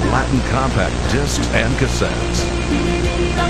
Latin compact discs and cassettes.